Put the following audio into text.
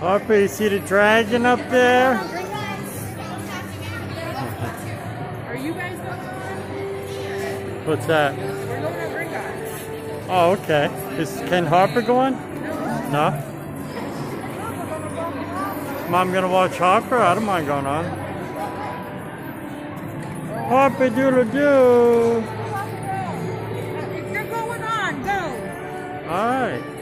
Harper, you see the dragon up there? Are you guys going on? What's that? We're going. Oh, okay. Is Ken Harper going? No? Mom gonna watch Harper? I don't mind going on. Harper doodle doo. If you're going on, go. Alright.